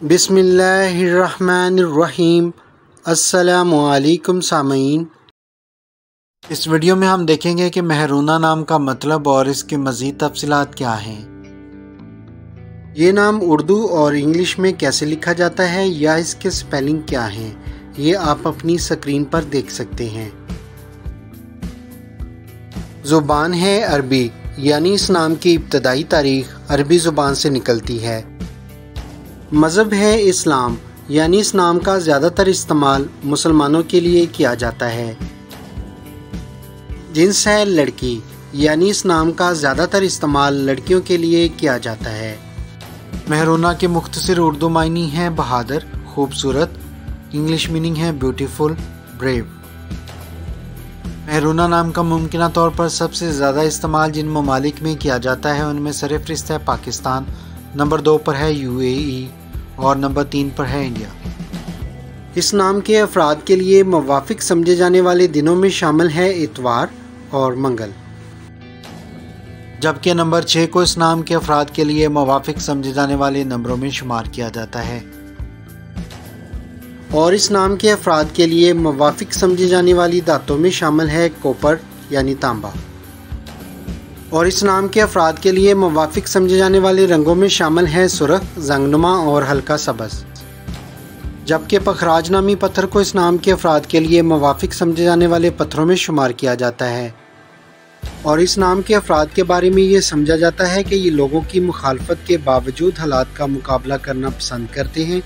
बिसमीम असलकुम सामीन। इस वीडियो में हम देखेंगे कि महरूना नाम का मतलब और इसके मज़ीद तफसीत क्या हैं। ये नाम उर्दू और इंग्लिश में कैसे लिखा जाता है या इसके स्पेलिंग क्या हैं, ये आप अपनी स्क्रीन पर देख सकते हैं। ज़ुबान है अरबी, यानी इस नाम की इब्तदाई तारीख अरबी ज़ुबान से निकलती है। मज़हब है इस्लाम, यानी इस नाम का ज़्यादातर इस्तेमाल मुसलमानों के लिए किया जाता है। जिन्स है लड़की, यानी इस नाम का ज़्यादातर इस्तेमाल लड़कियों के लिए किया जाता है। महरोना के मुख्तर उर्दू मायनी है बहादुर, खूबसूरत, इंग्लिश मीनिंग है ब्यूटीफुल, ब्रेव। महरूना नाम का मुमकिन तौर पर सबसे ज़्यादा इस्तेमाल जिन ममालिक में किया जाता है, उनमें सरफरिस्त है पाकिस्तान, नंबर दो पर है यूएई और नंबर तीन पर है इंडिया। इस नाम के अफराद के लिए मवाफिक समझे जाने वाले दिनों में शामिल है इतवार और मंगल। जबकि नंबर छः को इस नाम के अफराद के लिए मवाफिक समझे जाने वाले नंबरों में शुमार किया जाता है। और इस नाम के अफराद के लिए मवाफिक समझे जाने वाली दातों में शामिल है कोपर यानी तांबा। और इस नाम के अफराद के लिए मवाफिक समझे जाने वाले रंगों में शामिल है सुरख, जंगनुमा और हल्का सबस जबकि पखराज नामी पत्थर को इस नाम के अफराद के लिए मवाफिक समझे जाने वाले पत्थरों में शुमार किया जाता है। और इस नाम के अफराद के बारे में ये समझा जाता है कि ये लोगों की मुखालफत के बावजूद हालात का मुकाबला करना पसंद करते हैं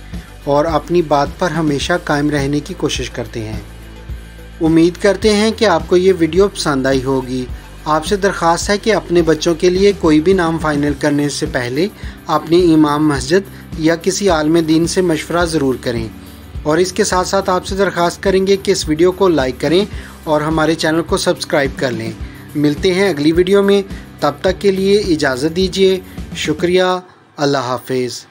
और अपनी बात पर हमेशा कायम रहने की कोशिश करते हैं। उम्मीद करते हैं कि आपको ये वीडियो पसंद आई होगी। आपसे दरख्वास्त है कि अपने बच्चों के लिए कोई भी नाम फाइनल करने से पहले अपनी इमाम मस्जिद या किसी आलम दीन से मशवरा ज़रूर करें। और इसके साथ साथ आपसे दरख्वास्त करेंगे कि इस वीडियो को लाइक करें और हमारे चैनल को सब्सक्राइब कर लें। मिलते हैं अगली वीडियो में। तब तक के लिए इजाज़त दीजिए। शुक्रिया। अल्लाह हाफिज़।